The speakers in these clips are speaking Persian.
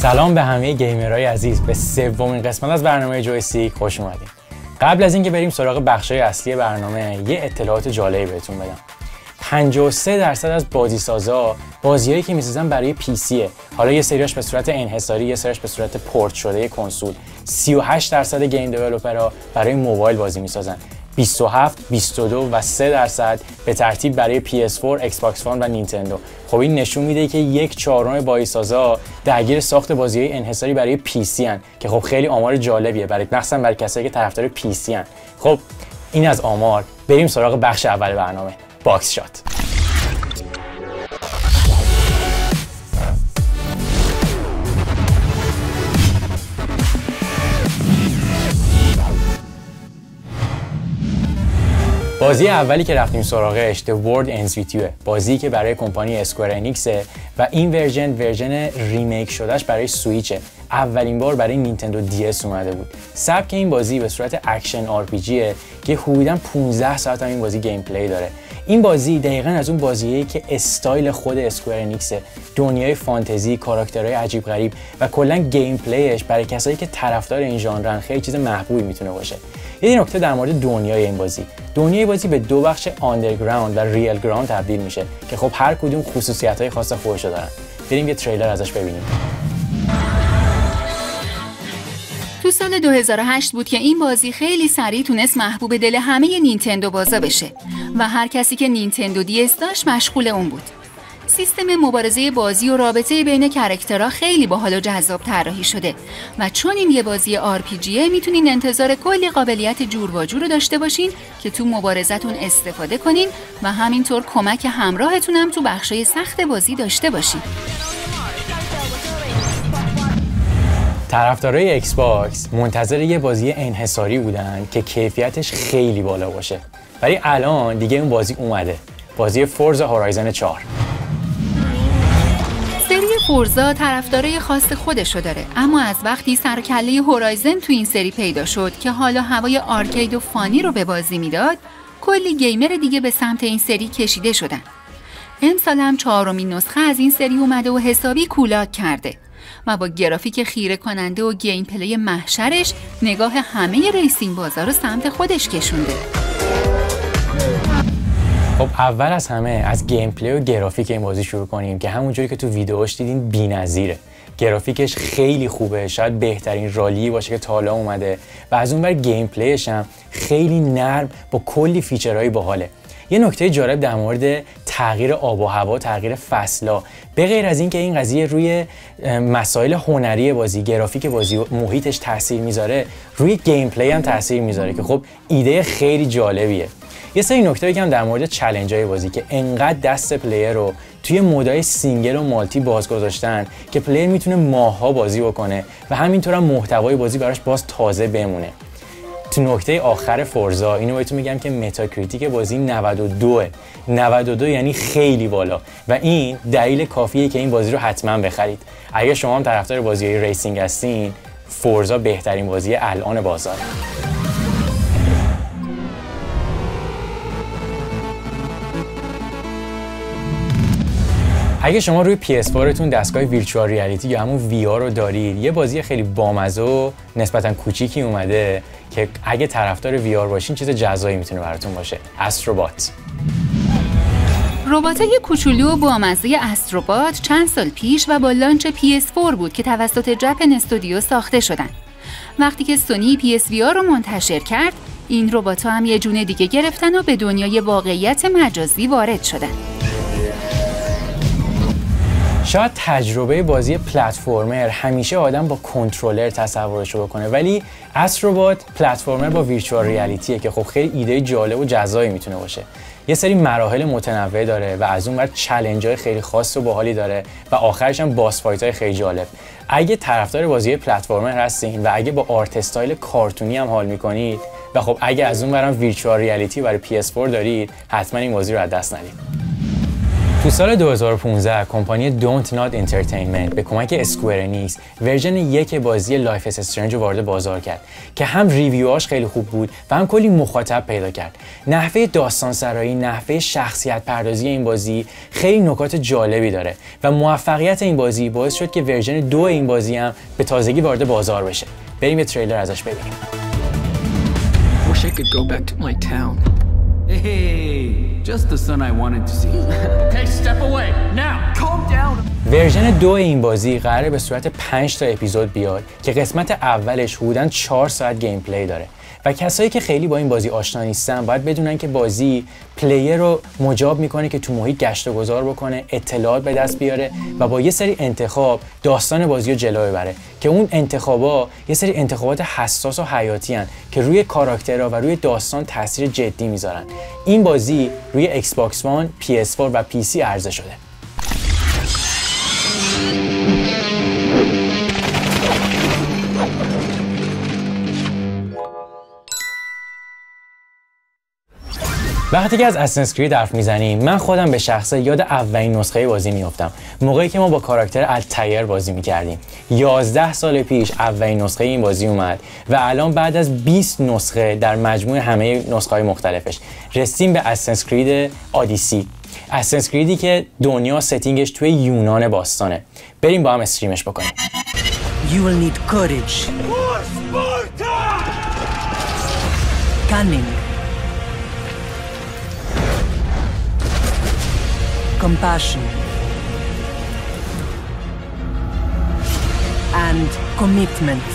سلام به همه gamer های عزیز. به سومین قسمت از برنامه جویستیک خوش اومدید قبل از اینکه بریم سراغ بخشای اصلی برنامه یه اطلاعات جالبی بهتون بدم. 53 درصد از بازی سازا بازیایی که می‌سازن برای PC ه حالا یه سریاش به صورت انحصاری یه سریاش به صورت پورت شده کنسول. 38 درصد game developer ها برای موبایل بازی می‌سازن. 27, 22 و 3 درصد به ترتیب برای PS4, Xbox One و نینتندو. خب این نشون میده که یک چهارم بازیسازا درگیر ساخت بازی انحصاری برای PC هن که خب خیلی آمار جالبیه برای مخصوصا برای کسایی که طرفدار PC هن. خب این از آمار. بریم سراغ بخش اول برنامه. Box Shot. بازی اولی که رفتیم سراغش The World Ends بازی که برای کمپانی Square Enix ه و این version، version remake شدهش برای سویچه. اولین بار برای Nintendo DS اومده بود. سبک این بازی به صورت action RPG که حدودا 15 ساعت هم این بازی gameplay داره. این بازی دقیقا از اون بازیه که استایل خود Square Enix ه دنیای فانتزی کاراکترهای عجیب غریب و کلا gameplay ش برای کسایی که طرفدار این ژانرن خیلی چیز محبوبی می‌تونه باشه. یه نکته در مورد دنیای این بازی. دنیای بازی به دو بخش underground و realground تبدیل میشه که خب هر کدوم خصوصیت های خاص خودشو دارن. بریم یه تریلر ازش ببینیم. تو سال 2008 بود که این بازی خیلی سریع تونست محبوب دل همه نینتندو بازا بشه و هر کسی که Nintendo DS داشت مشغول اون بود. سیستم مبارزه بازی و رابطه بین character ها خیلی باحال و جذاب طراحی شده و چون این یه بازی RPG می‌تونین انتظار کلی قابلیت جور و جور رو داشته باشین که تو مبارزتون استفاده کنین و همینطور کمک همراهتون هم تو بخشای سخت بازی داشته باشین. طرفدارای Xbox منتظر یه بازی انحصاری بودن که کیفیتش خیلی بالا باشه. ولی الان دیگه اون بازی اومده. بازی Forza Horizon 4 سری Forza طرفدارای خاص خودشو داره. اما از وقتی سرکله Horizon تو این سری پیدا شد که حالا هوای arcade و funny رو به بازی می‌داد کلی gamer دیگه به سمت این سری کشیده شدن. امسال هم چهارمین نسخه از این سری اومده و حسابی کولاک کرده. و با گرافیک خیره کننده و gameplay محشرش نگاه همه racing بازا رو سمت خودش کشونده. خب اول از همه از gameplay و گرافیک این بازی شروع کنیم که همونجوری که تو ویدیوش دیدین بی‌نظیره. گرافیکش خیلی خوبه. شاید بهترین رالی باشه که تا حالا اومده. و از اون ور gameplay ش هم خیلی نرم با کلی feature های باحاله. یه نکته جالب در مورد تغییر آب و هوا تغییر فصلا به غیر از اینکه این قضیه روی مسائل هنری بازی گرافیک بازی و محیطش تاثیر می‌ذاره روی gameplay هم تاثیر می‌ذاره که خب ایده خیلی جالبیه. یه سری نکته بگم در مورد challenge های بازی که انقدر دست player رو توی mode ای single و multi باز گذاشتن که player می‌تونه ماها بازی بکنه و همینطور هم محتوای بازی براش باز تازه بمونه. تو نکته آخر Forza اینو بهتون میگم که Metacritic بازی 92 92 یعنی خیلی بالا. و این دلیل کافیه که این بازی رو حتما بخرید. اگر شما هم طرفدار بازی racing هستین فورزا بهترین بازی الان بازار اگه شما روی PS4 تون دستگاه ویرچوال ریالیتی یا همون VR رو دارید یه بازی خیلی بامزه و نسبتا کوچیکی اومده که اگه طرفدار VR باشین چیز جزایی می‌تونه براتون باشه. استروبات ربات کوچولو و بامزه استروبات چند سال پیش و با لانچ PS4 بود که توسط جپن استودیو ساخته شدن. وقتی که سونی PSVR رو منتشر کرد این ربات هم یه جون دیگه گرفتن و به دنیای واقعیت مجازی وارد شدن. شاید تجربه بازی پلتفرمر همیشه آدم با کنترلر تصورش رو بکنه ولی استروبات پلتفرمر با ویرچوال ریالیتیه که خب خیلی ایده جالب و جزایی می‌تونه باشه. یه سری مراحل متنوع داره و از اون ور چلنج های خیلی خاص و باحالی داره و آخرش هم boss fight های خیلی جالب. اگه طرفدار بازی platformer هستین و اگه با art style کارتونی هم حال می‌کنید و خب اگه از اون ورم virtual reality برای PS4 دارید حتما این بازی رو از دست ندید. تو سال 2015 کمپانی Dontnod Entertainment به کمک Square Enix version یک بازی Life Is Strange وارد بازار کرد که هم review هاش خیلی خوب بود و هم کلی مخاطب پیدا کرد. نحوه داستان سرایی نحوه شخصیت پردازی این بازی خیلی نکات جالبی داره و موفقیت این بازی باعث شد که version دو این بازی هم به تازگی وارد بازار بشه. بریم یه تریلر ازش ببینیم. Hey, just the son I wanted to see. okay, step away, now! Calm down. version دو این بازی قراره به صورت 5 تا اپیزود بیاد که قسمت اولش حدوداً 4 ساعت gameplay داره و کسایی که خیلی با این بازی آشنا نیستن باید بدونن که بازی player رو مجاب می‌کنه که تو محیط گشت و گذار بکنه اطلاعات به دست بیاره و با یه سری انتخاب داستان بازی رو جلو ببره. که اون انتخابا یه سری انتخابات حساس و حیاتی هن که روی کاراکترها و روی داستان تاثیر جدی می‌ذارن. این بازی روی Xbox One، PS4 و PC عرضه شده. وقتی که از Assassin's Creed حرف می‌زنیم من خودم به شخصه یاد اولین نسخه بازی میافتم. موقعی که ما با کاراکتر Altaïr بازی می‌کردیم. 11 سال پیش اولین نسخه این بازی اومد و الان بعد از 20 نسخه در مجموع همه نسخه های مختلفش. رسیم به Assassin's Creed Odyssey، Assassin's Creed ی که دنیا setting ش توی یونان باستانه. بریم با هم stream ش بکنیم. You will need courage. Cunning. Compassion. And commitment.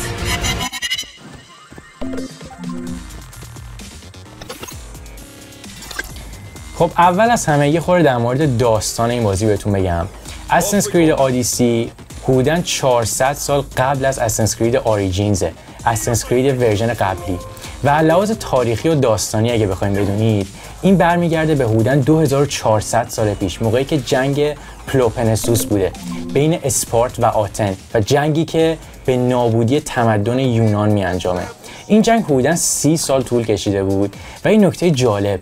خب اول از همه یه خورده در مورد داستان این بازی بهتون بگم اسنس کرید آدیسی حدوداً 400 سال قبل از اسنس کرید آریجینزه Assassin's Creed version قبلی و لحاظ تاریخی و داستانی اگه بخوایم بدونید این برمیگرده به حدوداً 2400 سال پیش موقعی که جنگ پلوپنسوس بوده بین اسپارت و آتن و جنگی که به نابودی تمدن یونان می انجامه این جنگ حدوداً سی سال طول کشیده بود و این نکته جالب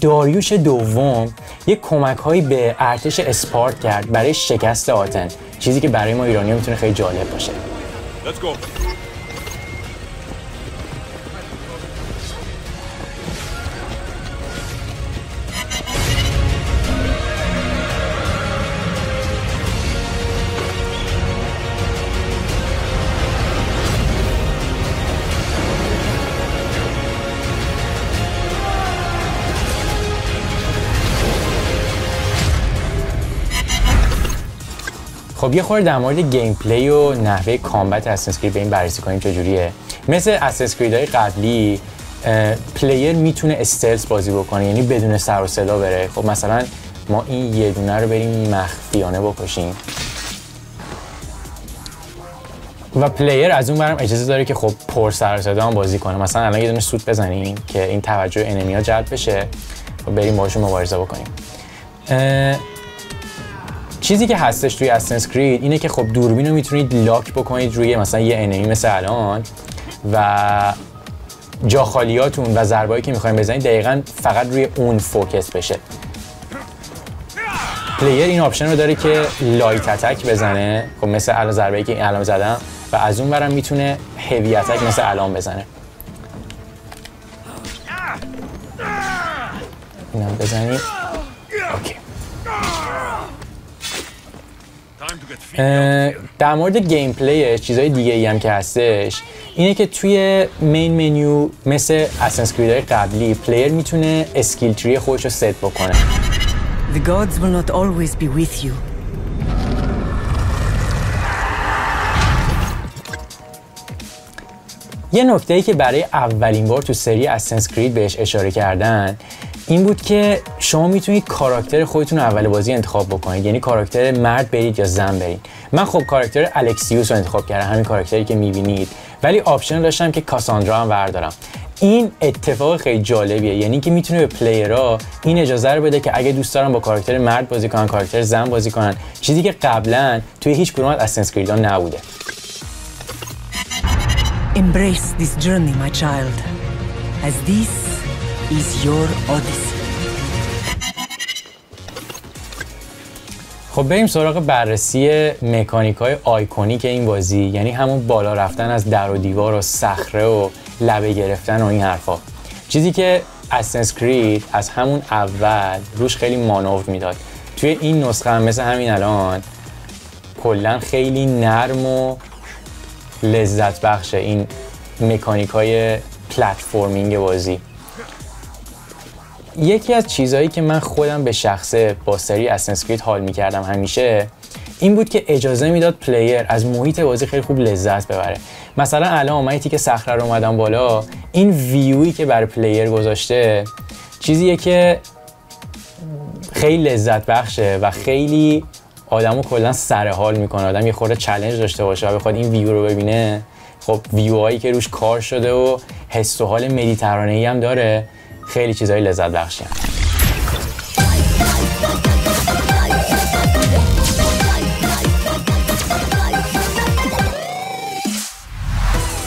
داریوش دوم یک کمک هایی به ارتش اسپارت کرد برای شکست آتن چیزی که برای ما ایرانی می‌تونه خیلی جالب باشه Let's go. خب یه خورده در مورد gameplay و نحوه combat Assassin's Creed به این بررسی کنیم چجوریه مثل Assassin's های قبلی player می‌تونه stealth بازی بکنه یعنی بدون سر و صدا بره. خب مثلا ما این یه دونه رو بریم مخفیانه بکشیم. و player از اون برم اجازه داره که خب پر سر و صدا هم بازی کنه. مثلا الان یه دونه سوت بزنیم که این توجه enemy ا جلب بشه. و بریم باشون مبارزه بکنیم. چیزی که هستش توی Assassin's Creed اینه که خب دوربین رو می‌تونید lock بکنید روی مثلا یه enemy مثل الان و جا خالیاتون و ضربایی که می‌خوایم بزنید دقیقا فقط روی اون focus بشه. player این option رو داره که light attack بزنه. خب مثل الان ضربه‌ای که الان زدم و از اون برم می‌تونه heavy attack مثل الان بزنه. اینم بزنیم. Okay. در مورد gameplay ش چیزای دیگه ای هم که هستش اینه که توی main menu مثل Assassin's های قبلی player می‌تونه skill tree خودش رو ست بکنه The gods will not always be with you. یه نکته ای که برای اولین بار تو سری Assassin's Creed بهش اشاره کردن این بود که شما می‌تونید character خودتون اول بازی انتخاب بکنید. یعنی character مرد برید یا زن برید. من خب character الکسیوس رو انتخاب کردم همین character ی که می‌بینید. ولی option داشتم که کاساندرا هم بردارم. این اتفاق خیلی جالبیه. یعنی که می‌تونه به player ها این اجازه رو بده که اگه دوست دارن با character مرد بازی کنن character زن بازی کنن. چیزی که قبلا توی هیچ کدوم از Assassin's نبوده. Embrace this journey, my child, as this is your odyssey. خب بریم سراغ بررسی مکانیک های آیکونیک این بازی. یعنی همون بالا رفتن از در و دیوار و صخره و لبه گرفتن و این حرفا. چیزی که اسنس کرید از همون اول روش خیلی مانور می‌داد. توی این نسخه هم مثل همین الان کلا خیلی نرم و لذت بخشه این مکانیک های platforming بازی. یکی از چیزهایی که من خودم به شخصه با سری Assassin's Creed حال می‌کردم همیشه این بود که اجازه می‌داد player از محیط بازی خیلی خوب لذت ببره. مثلا الان من که صخره رو اومدم بالا این ویوی که برای player گذاشته چیزیه که خیلی لذت بخشه و خیلی آدمو کلا سر حال می‌کنه. آدم یه خورده چالش داشته باشه و بخواد این ویو رو ببینه. خب ویوهایی که روش کار شده و حس و حال مدیترانه‌ای هم داره. خیلی چیزهای لذت بخشی هم.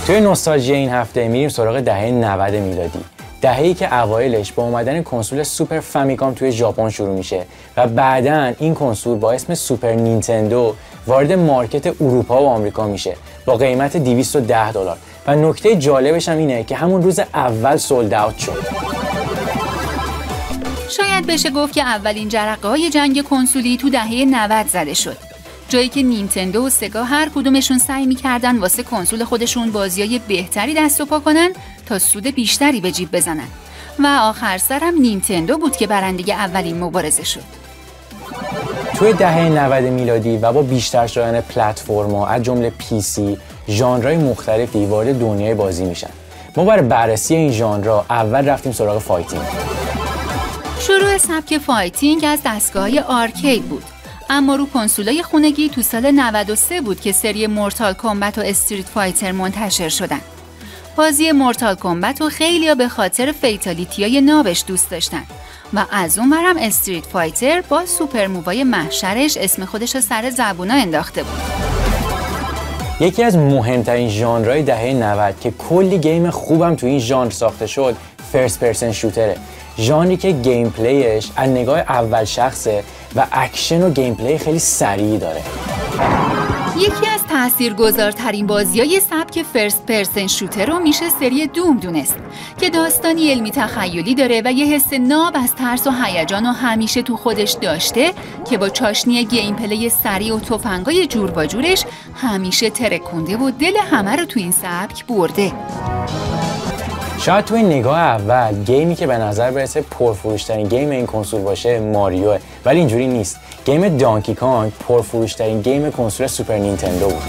توی نوستالژی این هفته میریم سراغ دهه 90 میلادی. دهه‌ای که اوایلش با اومدن کنسول سوپر فامیکام توی ژاپن شروع میشه و بعدا این کنسول با اسم سوپر نینتندو وارد market اروپا و آمریکا میشه با قیمت 210 دلار. و نکته جالبش هم اینه که همون روز اول sold out شد. شاید بشه گفت که اولین جرقه های جنگ کنسولی تو دهه 90 زده شد. جایی که نینتندو و سگا هر کدومشون سعی می‌کردن واسه کنسول خودشون بازیای بهتری دست و پا کنن تا سود بیشتری به جیب بزنن. و آخر سرم نینتندو بود که برنده اولین مبارزه شد. توی دهه 90 میلادی و با بیشتر شدن پلتفرم‌ها از جمله PC ژانرهای مختلفی وارد دنیای بازی میشن. ما برای بررسی این ژانرها اول رفتیم سراغ fighting. شروع سبک fighting از دستگاه arcade بود اما رو کنسولای خونگی تو سال 93 بود که سری Mortal Kombat و Street Fighter منتشر شدن. بازی Mortal Kombat و خیلی به خاطر fatality های نابش دوست داشتن و از اون برم Street Fighter با super move ای محشرش اسم خودش رو سر زبونا انداخته بود. یکی از مهمترین ژانرهای دهه 90 که کلی game خوبم تو این ژانر ساخته شد first person shooter ه ژانری که gameplay ش از نگاه اول شخصه و اکشن و gameplay خیلی سریع داره. یکی از تاثیرگذارترین بازی های سبک first person shooter رو میشه سری Doom دونست که داستانی علمی تخیلی داره و یه حس ناب از ترس و هیجان و همیشه تو خودش داشته که با چاشنی gameplay سریع و تفنگای جور با جورش همیشه ترکونده و دل همه رو تو این سبک برده. شاید توی نگاه اول game ی که به نظر برسه پرفروشترین game این کنسول باشه ماریوه ولی اینجوری نیست. game Donkey Kong پرفروشترین game کنسول سوپر نینتندو بود.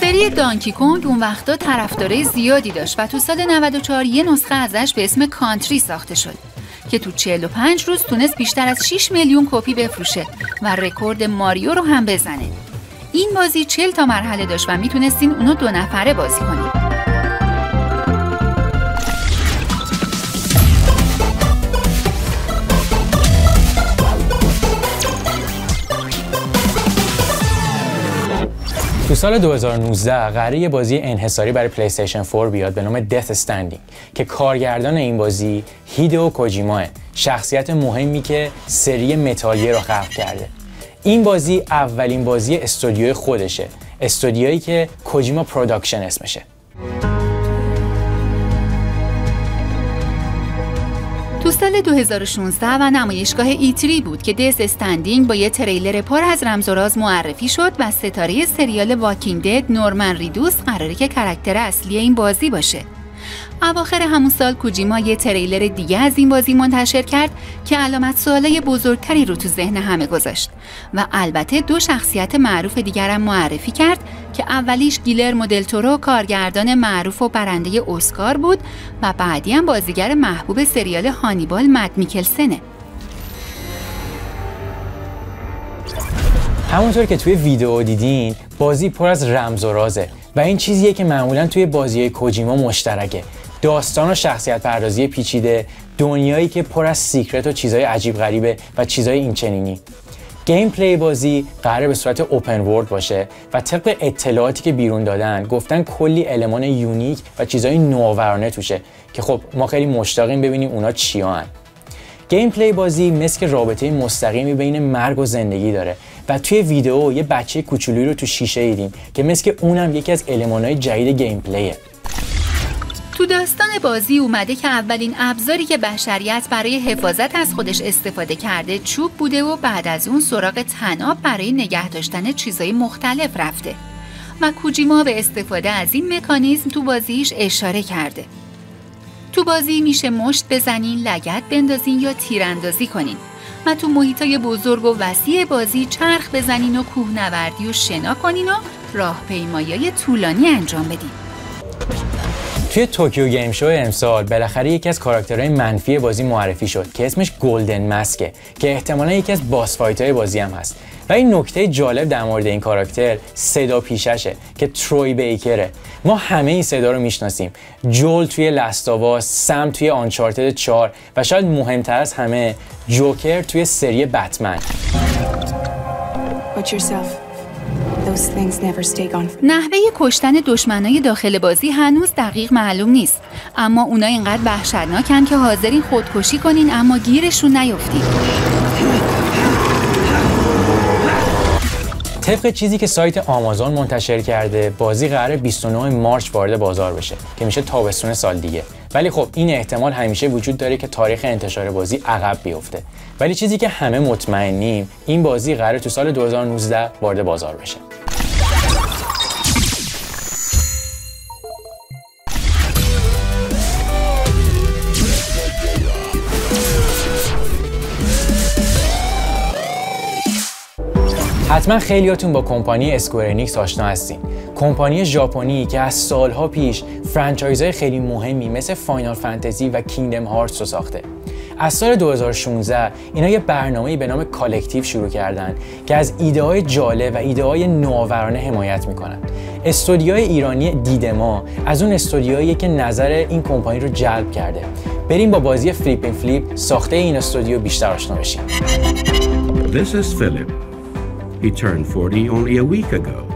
سری Donkey Kong اون وقتا طرفدارای زیادی داشت و تو سال 94 یه نسخه ازش به اسم Country ساخته شد که تو 45 روز تونست بیشتر از 6 میلیون کپی بفروشه و رکورد ماریو رو هم بزنه. این بازی 40 تا مرحله داشت و می‌تونستین اونو دو نفره بازی کنید تو سال 2019 قراره یه بازی انحصاری برای پلی استیشن 4 بیاد به نام Death Stranding که کارگردان این بازی هیدئو کوجیماه شخصیت مهمی که سری متال گیر رو خلق کرده. این بازی اولین بازی استودیوی خودشه استودیویی که Kojima Productions اسمشه تو سال 2016 و نمایشگاه E3 بود که Death Stranding با یه تریلر پر از رمز و راز معرفی شد و ستاره سریال Walking Dead نورمن ریدوس قراره که character اصلی این بازی باشه. اواخر همون سال کوجیما یه تریلر دیگه از این بازی منتشر کرد که علامت سوالای بزرگتری رو تو ذهن همه گذاشت و البته دو شخصیت معروف دیگرم معرفی کرد که اولیش گیلر مدل تورو کارگردان معروف و برنده اسکار بود و بعدی هم بازیگر محبوب سریال هانیبال مد میکلسنه. همونطور که توی ویدیو دیدین بازی پر از رمز و رازه و این چیزیه که معمولا توی بازی کوجیما مشترکه. داستان و شخصیت پردازی پیچیده دنیایی که پر از secret و چیزهای عجیب غریبه و چیزهای اینچنینی gameplay بازی قراره به صورت open world باشه و طبق اطلاعاتی که بیرون دادن گفتن کلی المان unique و چیزهای نوآورانه توشه که خب ما خیلی مشتاقیم ببینیم اونا چی هن. gameplay بازی مثل رابطه مستقیمی بین مرگ و زندگی داره و توی ویدیو یه بچه کوچولویی رو تو شیشه دیدیم که مثل اونم یکی از المانهای جدید گیم پلیه تو داستان بازی اومده که اولین ابزاری که بشریت برای حفاظت از خودش استفاده کرده چوب بوده و بعد از اون سراغ تناب برای نگه داشتن چیزای مختلف رفته. و کوجیما به استفاده از این مکانیزم تو بازیش اشاره کرده. تو بازی میشه مشت بزنین، لگت بندازین یا تیراندازی کنین. و تو محیطای بزرگ و وسیع بازی چرخ بزنین و کوهنوردی و شنا کنین و راهپیمایی طولانی انجام بدین. توی Tokyo Game Show امسال بالاخره یکی از کاراکترهای منفی بازی معرفی شد که اسمش Golden Mask ه که احتمالا یکی از boss های بازی هم هست. و این نکته جالب در مورد این کاراکتر صداپیشه‌شه که Troy Baker ه. ما همه این صدا رو می‌شناسیم. Joel توی Last of Us سم توی Uncharted 4 و شاید مهمتر از همه جوکر توی سری بتمن. نحوه کشتن دشمنای داخل بازی هنوز دقیق معلوم نیست. اما اونا اینقدر وحشتناکن که حاضرین خودکشی کنین اما گیرشون نیفتید طبق چیزی که سایت آمازون منتشر کرده بازی قرار 29 مارچ وارد بازار بشه که میشه تابستون سال دیگه. ولی خب این احتمال همیشه وجود داره که تاریخ انتشار بازی عقب بیفته. ولی چیزی که همه مطمئنیم این بازی قرار تو سال 2019 وارد بازار بشه. حتما خیلیاتون با کمپانی اسکوئر آشنا هستین. کمپانی ژاپنی که از سالها پیش franchise های خیلی مهمی مثل Final Fantasy و Kingdom Hearts رو ساخته. از سال 2016 اینا یه برنامه‌ای به نام Collective شروع کردن که از ایده های جالب و ایده های نوآورانه حمایت می‌کنن استودیوهای ایرانی دیدما از اون استودیوهایی که نظر این کمپانی رو جلب کرده. بریم با بازی فلیپ فلیپ ساخته این استودیو بیشتر آشنا بشیم. This is Philip. He turned 40 only a week ago.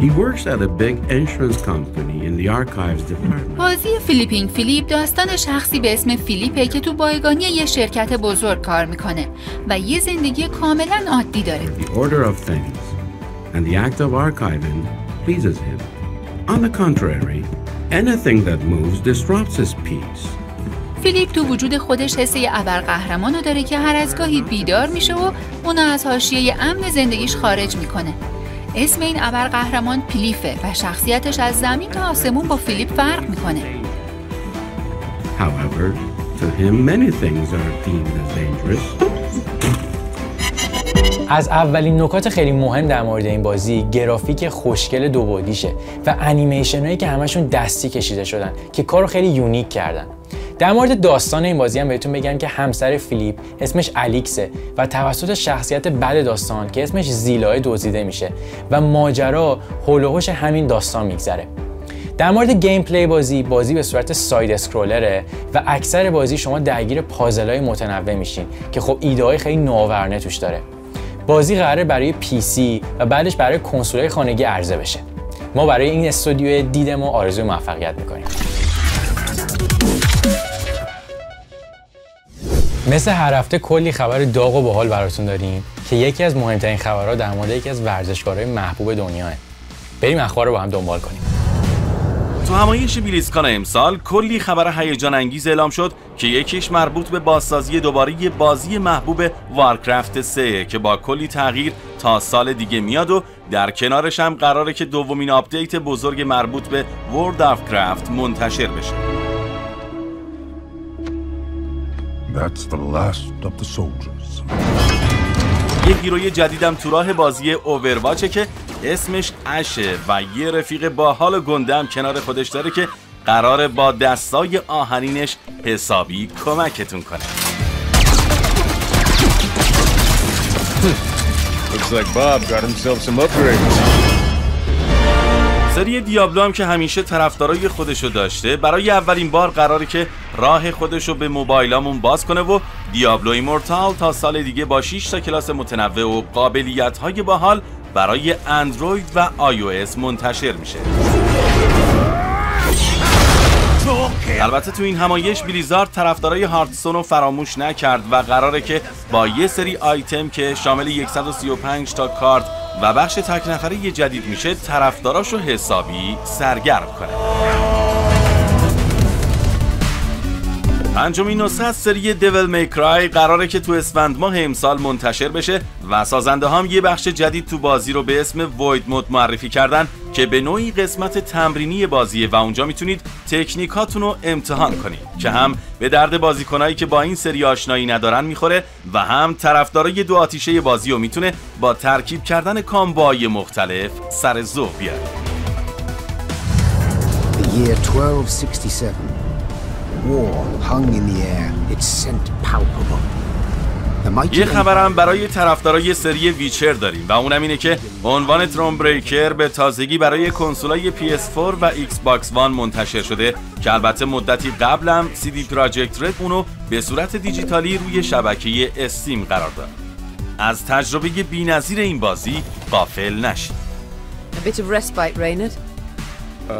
He works at a big insurance company in the archives department. بازی فیلیپینگ فیلیپ داستان شخصی به اسم فیلیپه که تو بایگانی یه شرکت بزرگ کار میکنه و یه زندگی کاملا عادی داره. The order of things and the act of archiving pleases him. On the contrary, anything that moves disrupts his peace. فیلیپ تو وجود خودش حسه ابرقهرمان رو داره که هر از گاهی بیدار میشه و اونو از حاشیه امن زندگیش خارج می‌کنه. اسم این ابرقهرمان پیلیفه و شخصیتش از زمین تا آسمون با فیلیپ فرق می‌کنه. However, to him many things are deemed as dangerous. از اولین نکات خیلی مهم در مورد این بازی گرافیک خوشگل دو بعدیشه و انیمیشن هایی که همشون دستی کشیده شدن که کارو خیلی unique کردن در مورد داستان این بازی هم بهتون بگم که همسر فیلیپ اسمش الیکسه و توسط شخصیت بد داستان که اسمش زیلای دزدیده میشه و ماجرا حول همین داستان میگذره. در مورد gameplay بازی بازی به صورت side-scroller ه و اکثر بازی شما درگیر puzzle متنوع میشین که خب ایده های خیلی نوآورانه توش داره. بازی قراره برای پی سی و بعدش برای کنسولهای خانگی عرضه بشه. ما برای این استودیو دیدم و آرزوی موفقیت می‌کنیم. مثل هر هفته کلی خبر داغ و باحال براتون داریم که یکی از مهمترین خبرها در مورد یکی از ورزشکارهای محبوب دنیاه. بریم اخبار رو با هم دنبال کنیم. تو همایش بیلیسکان امسال کلی خبر هیجان انگیز اعلام شد که یکیش مربوط به بازسازی دوباره بازی محبوب Warcraft 3 که با کلی تغییر تا سال دیگه میاد و در کنارش هم قراره که دومین update بزرگ مربوط به World of Warcraft منتشر بشه. That's the last of the soldiers. یه hero ی جدیدم تو راه بازی Overwatch ه که اسمش Ashe ه و یه رفیق باحال و گنده‌م کنار خودش داره که قراره با دستای آهنینش حسابی کمکتون کنه Looks like Bob got himself some upgrades. سری Diablo هم که همیشه طرفدارای خودشو داشته برای اولین بار قراره که راه خودشو به موبایلامون باز کنه و Diablo Immortal تا سال دیگه با 6 تا کلاس متنوع و قابلیت های باحال برای اندروید و iOS منتشر میشه. البته تو این همایش بلیزارد طرفدارای هارتسون رو فراموش نکرد و قراره که با یه سری آیتم که شامل 135 تا کارت و بخش تک نفره جدید میشه طرفداراشو حسابی سرگرم کنه. پنجمین نسخه از سری دیول میکرای قراره که تو اسفند ماه امسال منتشر بشه و سازنده هم یه بخش جدید تو بازی رو به اسم وید مود معرفی کردن که به نوعی قسمت تمرینی بازیه و اونجا می‌تونید تکنیکاتون رو امتحان کنید که هم به درد بازیکنایی که با این سری آشنایی ندارن می‌خوره و هم طرفدارای دو آتیشه بازی رو می‌تونه با ترکیب کردن combo های مختلف سر ذوق بیاره. یه خبرم برای طرفدارای سری Witcher داریم و اونم اینه که عنوان Thronebreaker به تازگی برای کنسولای PS4 و Xbox One منتشر شده که البته مدتی قبلم دی پراجکت رد اونو به صورت دیجیتالی روی شبکه استیم قرار داد. از تجربه بی‌نظیر این بازی غافل نشید. A bit of respite, Reynard? Uh,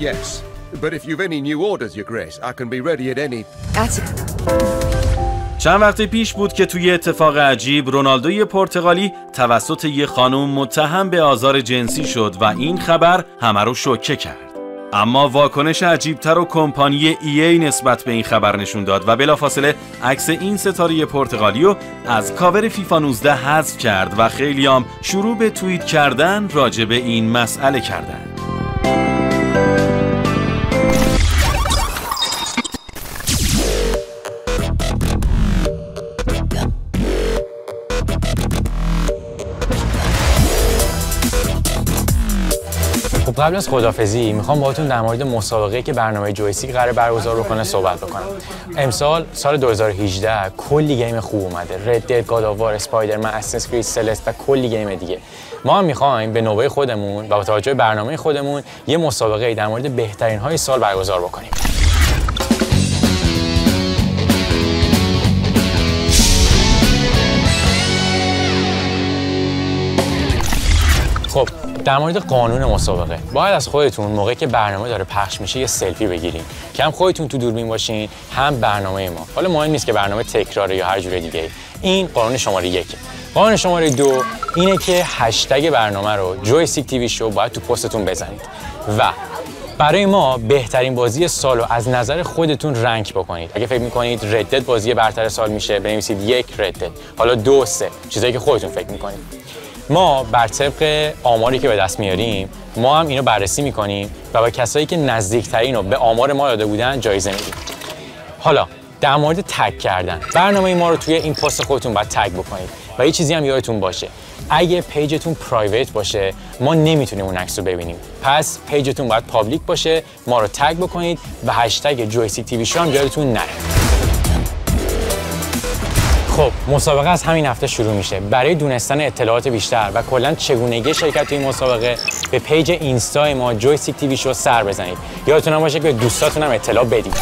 yes. But if you've any new orders, Your Grace, I can be ready at any... چند وقت پیش بود که توی اتفاق عجیب رونالدوی پرتغالی توسط یه خانم متهم به آزار جنسی شد و این خبر همه رو شوکه کرد. اما واکنش عجیبتر و کمپانی ای ای نسبت به این خبر نشون داد و بلافاصله عکس این ستاره پرتغالی رو از کاور فیفا 19 حذف کرد و خیلیام شروع به توییت کردن راجع به این مسئله کردند. قبل از خدافظی می‌خوام باهاتون در مورد مسابقه‌ای که برنامه Joystick قراره برگزار بکنه صحبت بکنم. امسال سال 2018 کلی game خوب اومده. Red Dead God of War Spider-Man Assassin's Creed Celeste و کلی game دیگه. ما هم می‌خوایم به نوبه خودمون و با توجه برنامه خودمون یه مسابقه در مورد بهترین های سال برگزار بکنیم. خب در مورد قانون مسابقه. باید از خودتون موقعی که برنامه داره پخش میشه یه سلفی بگیرین. که هم خودتون تو دوربین باشین هم برنامه ما. حالا مهم نیست که برنامه تکراره یا هر جور دیگه این قانون شماره یکه. قانون شماره دو اینه که هشتگ برنامه رو جویستیک تیوی شو باید تو پستتون بزنید. و برای ما بهترین بازی سال رو از نظر خودتون رنگ بکنید. اگه فکر می‌کنید ردت بازی برتر سال میشه بنویسید یک ردت حالا دو سه. چیزایی که خودتون فکر می‌کنید. ما بر طبق آماری که به دست میاریم ما هم اینو بررسی می‌کنیم و با کسایی که نزدیکترین رو به آمار ما داده بودن جایزه میدیم. حالا در مورد tag کردن. برنامه ما رو توی این پست خودتون باید tag بکنید و یه چیزی هم یادتون باشه. اگه page تون private باشه ما نمی‌تونیم اون عکس رو ببینیم. پس page تون باید public باشه ما رو tag بکنید و هشتگ Joystick TV Show هم یادتون نره. خب مسابقه از همین هفته شروع میشه. برای دونستن اطلاعات بیشتر و کلا چگونگی شرکت توی مسابقه به پیج اینستا ما جویستیک تیوی شو سر بزنید. یادتون باشه که دوستاتون هم اطلاع بدید.